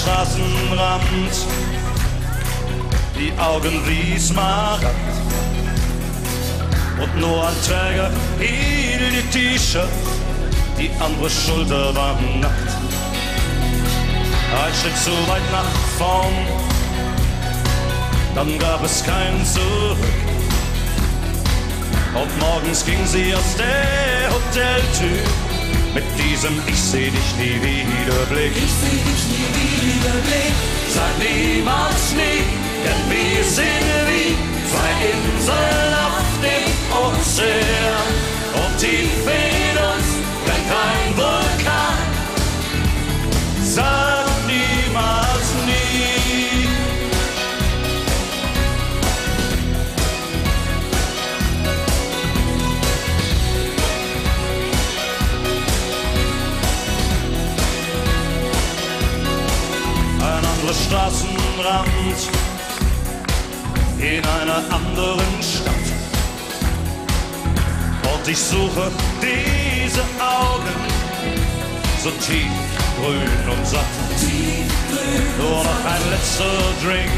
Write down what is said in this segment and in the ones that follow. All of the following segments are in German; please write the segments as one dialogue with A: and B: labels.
A: Straßenrand, die Augen wie Smaragd und nur ein Träger hielt die T-Shirt, die andere Schulter war nackt. Ein Stück zu weit nach vorn, dann gab es kein Zurück. Und morgens ging sie aus der mit diesem Ich seh dich nie wieder Blick.
B: Ich seh dich nie wieder Blick.
A: Sag niemals nie, denn wir sind wie zwei Inseln auf dem Ozean. Straßenrand in einer anderen Stadt. Und ich suche diese Augen so tief, grün und satt. Nur noch ein letzter Drink,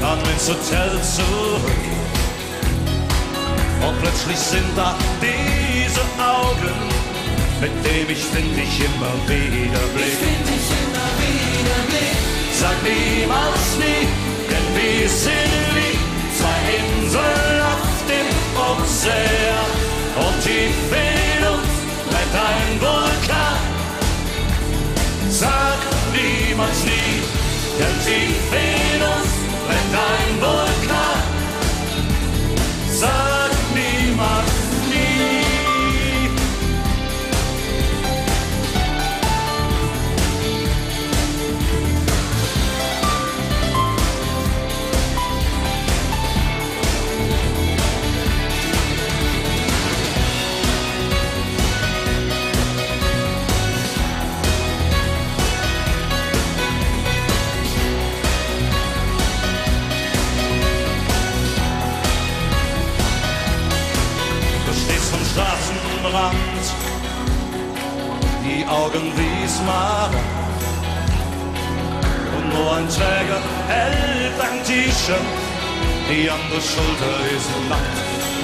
A: dann ins Hotel zurück. Und plötzlich sind da diese Augen, mit dem ich find ich immer wieder Blick. Niemals nie, denn wir sind wie zwei Inseln auf dem Ozean. Und tief in uns brennt ein Vulkan. Sag niemals nie, denn tief in Straßenrand, die Augen wie Smaragd. Und nur ein Träger hält ein T-Shirt, die andere Schulter ist nackt.